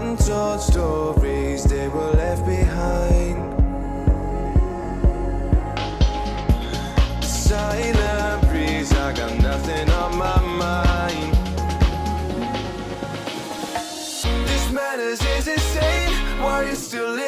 Untold stories they were left behind. Silent breeze, I got nothing on my mind. This matters is insane. Why are you still live